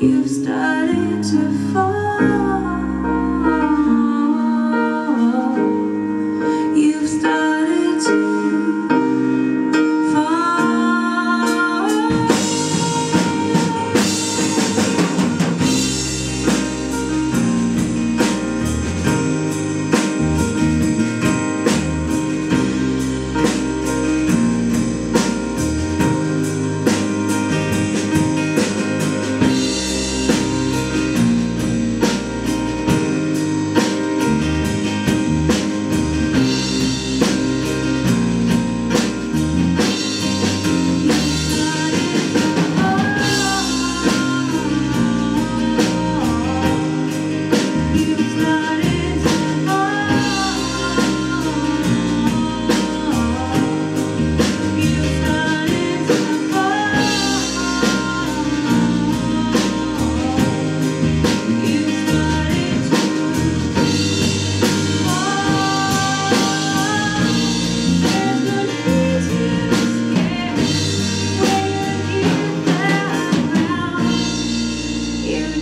You've started to fall.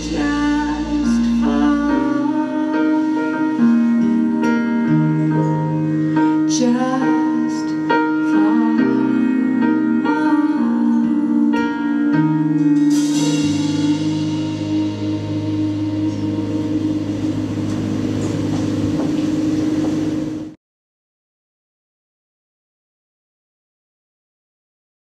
yeah.